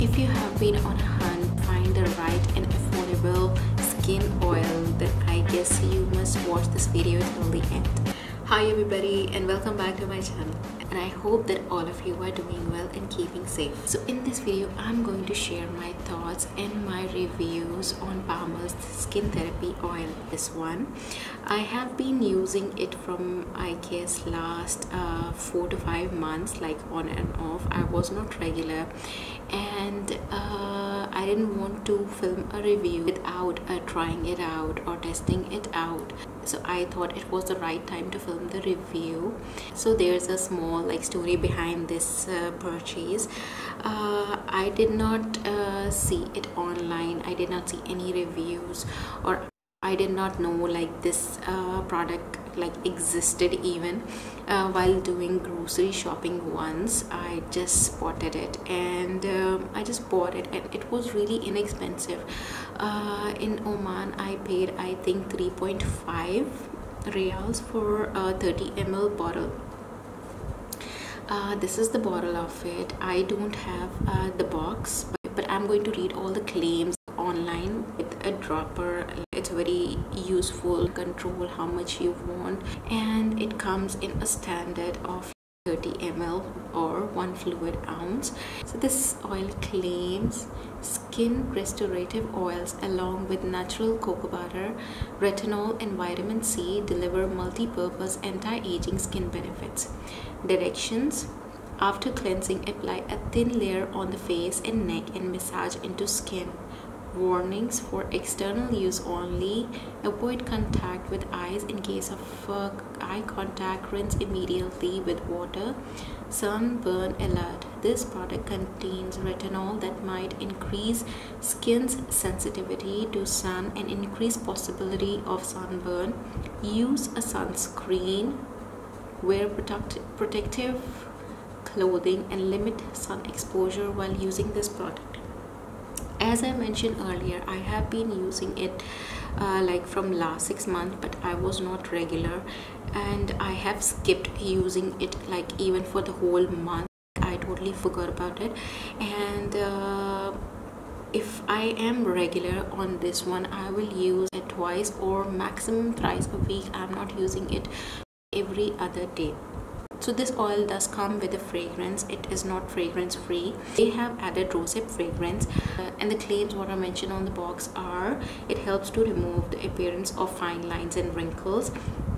If you have been on a hunt, find the right and affordable skin oil, then I guess you must watch this video till the end. Hi everybody and welcome back to my channel and I hope that all of you are doing well and keeping safe. So in this video I'm going to share my thoughts and my reviews on Palmer's skin therapy oil this one. I have been using it from I guess last uh, four to five months like on and off. I was not regular and uh, I didn't want to film a review without uh, trying it out or testing it out so I thought it was the right time to film the review. So there's a small like story behind this uh, purchase. Uh, I did not uh, see it online. I did not see any reviews or I did not know like this uh, product like existed even uh, while doing grocery shopping once. I just spotted it and um, I just bought it and it was really inexpensive. Uh, in Oman I paid I think 3.5 rials for a 30 ml bottle. Uh, this is the bottle of it. I don't have uh, the box but, but I'm going to read all the claims online with a dropper very useful control how much you want and it comes in a standard of 30 ml or one fluid ounce. So this oil claims skin restorative oils along with natural cocoa butter retinol and vitamin c deliver multi-purpose anti-aging skin benefits. Directions. After cleansing apply a thin layer on the face and neck and massage into skin warnings for external use only. Avoid contact with eyes in case of eye contact rinse immediately with water. Sunburn alert. This product contains retinol that might increase skin's sensitivity to sun and increase possibility of sunburn. Use a sunscreen. Wear protect protective clothing and limit sun exposure while using this product as i mentioned earlier i have been using it uh, like from last six months but i was not regular. And i have skipped using it like even for the whole month. I totally forgot about it. And uh, if I am regular on this one I will use it twice or maximum thrice a week. I'm not using it every other day so this oil does come with a fragrance. It is not fragrance free they have added rosehip fragrance. Uh, and the claims what i mentioned on the box are it helps to remove the appearance of fine lines and wrinkles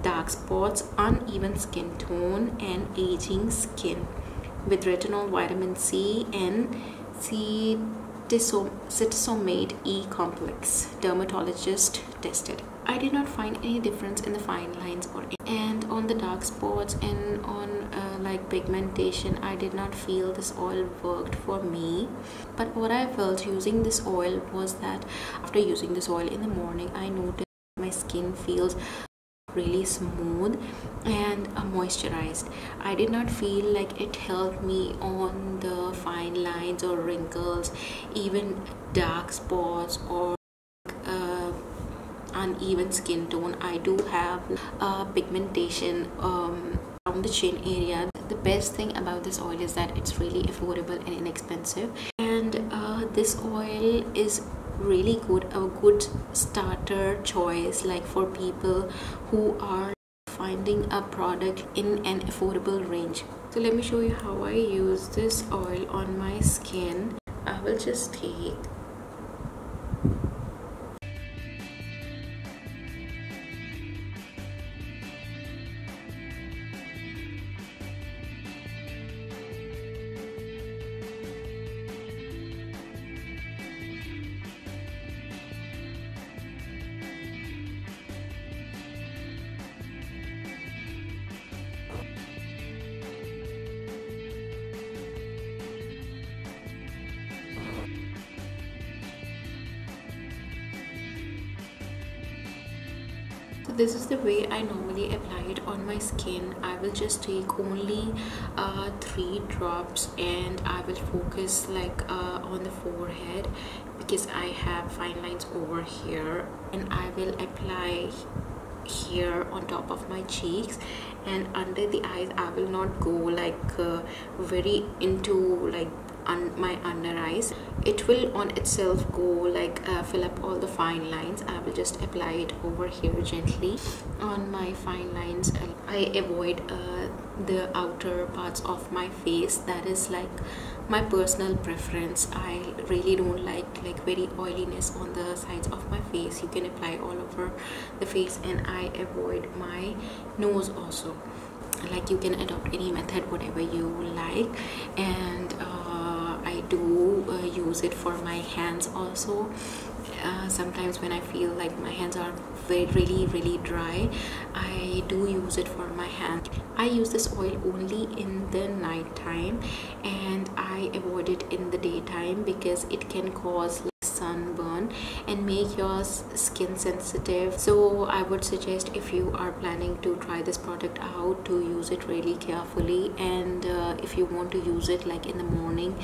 dark spots uneven skin tone and aging skin with retinol vitamin c and cetirizine e complex dermatologist tested. I did not find any difference in the fine lines or and on the dark spots and on uh, like pigmentation I did not feel this oil worked for me. But what I felt using this oil was that after using this oil in the morning I noticed my skin feels really smooth and uh, moisturized. I did not feel like it helped me on the fine lines or wrinkles even dark spots or uneven skin tone. I do have uh, pigmentation um, the chin area. The best thing about this oil is that it's really affordable and inexpensive. And uh, this oil is really good a good starter choice like for people who are finding a product in an affordable range. So let me show you how i use this oil on my skin. I will just take so this is the way I normally apply it on my skin. I will just take only uh, three drops and I will focus like uh, on the forehead because I have fine lines over here. And I will apply here on top of my cheeks and under the eyes I will not go like uh, very into like un my under eyes. It will on itself go like uh, fill up all the fine lines. I will just apply it over here gently on my fine lines. I avoid uh, the outer parts of my face. That is like my personal preference. I really don't like like very oiliness on the sides of my face. You can apply all over the face and I avoid my nose also. Like you can adopt any method whatever you like. And uh, do uh, use it for my hands also. Uh, sometimes when I feel like my hands are very really really dry I do use it for my hand I use this oil only in the night time and I avoid it in the daytime because it can cause sunburn and make your skin sensitive. So i would suggest if you are planning to try this product out to use it really carefully. And uh, if you want to use it like in the morning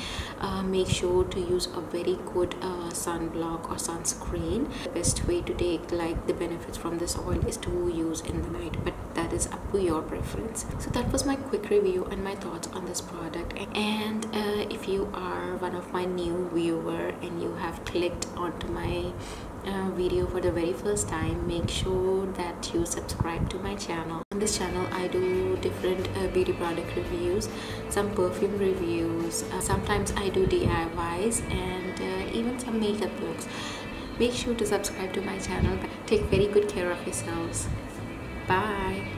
uh, make sure to use a very good uh, sunblock or sunscreen. The best way to take like the benefits from this oil is to use in the night but that is up to your preference. So that was my quick review and my thoughts on this product. And uh, if you are one of my new viewer and you have clicked onto my uh, video for the very first time make sure that you subscribe to my channel. On this channel i do different uh, beauty product reviews some perfume reviews uh, sometimes i do diys and uh, even some makeup looks make sure to subscribe to my channel. Take very good care of yourselves. Bye